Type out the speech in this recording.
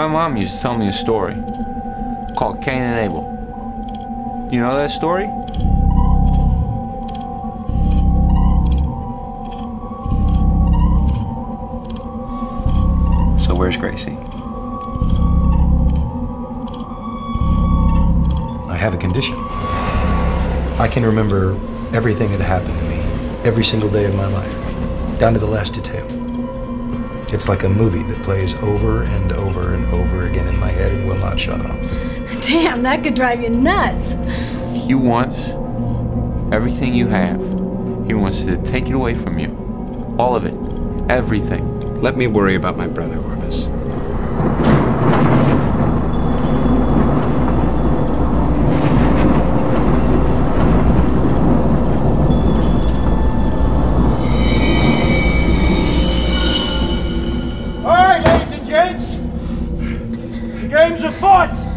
My mom used to tell me a story called Cain and Abel. You know that story? So where's Gracie? I have a condition. I can remember everything that happened to me every single day of my life, down to the last detail. It's like a movie that plays over and over and over again in my head and will not shut off. Damn, that could drive you nuts. He wants everything you have. He wants to take it away from you. All of it. Everything. Let me worry about my brother. games of fights.